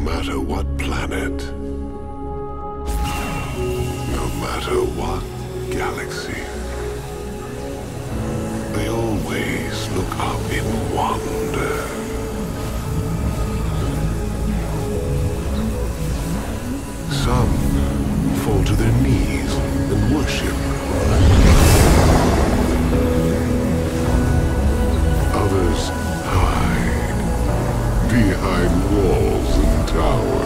matter what planet, no matter what galaxy, they always look up in wonder. Some fall to their knees and worship. Others behind walls and towers.